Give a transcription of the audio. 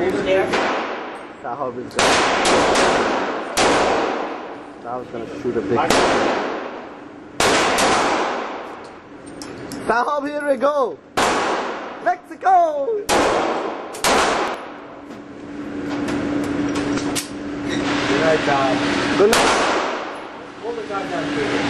That hope is gonna. That was gonna shoot a big. Hope, here we go. Mexico. Good night, guys. Good night. Hold the guy